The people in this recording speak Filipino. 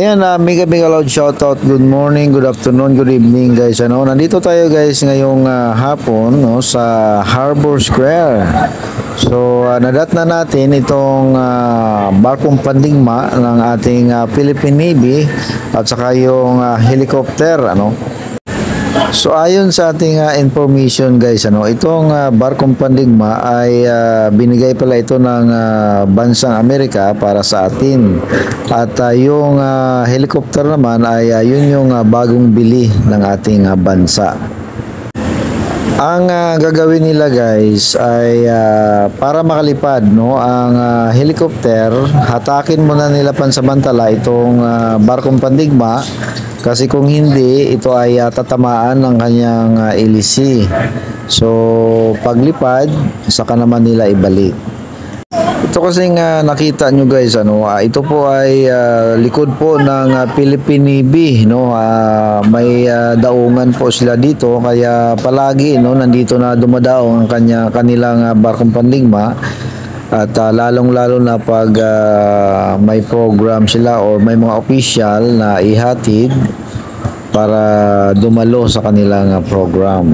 Ayan, uh, mega mega loud shoutout. Good morning, good afternoon, good evening guys. Ano, nandito tayo guys ngayong ah, hapon no sa Harbor Square. So, uh, nadat na natin itong ah, barkong pandigma ng ating ah, Philippine Navy at saka yung ah, helicopter ano. So ayon sa ating ah, information guys, ano, itong ah, barkong pandigma ay ah, binigay pala ito ng ah, bansang Amerika para sa atin. At ah, yung ah, helicopter naman ay ah, yun yung ah, bagong bili ng ating ah, bansa. Ang ah, gagawin nila guys ay ah, para makalipad no ang ah, helicopter hatakin muna nila pansamantala itong ah, barkong pandigma kasi kung hindi ito ay ah, tatamaan ng kanyang ah, ilisi. So paglipad saka naman nila ibalik. Ito kasi nga nakita nyo guys ano, ah, ito po ay ah, likod po ng ah, Philippine Navy no. Ah, may ah, daungan po sila dito kaya palagi no nandito na dumadaong ang kanya kanilang ah, barkong pandigma at ah, lalong-lalo na pag ah, may program sila or may mga official na ihatid para dumalo sa kanilang ah, program.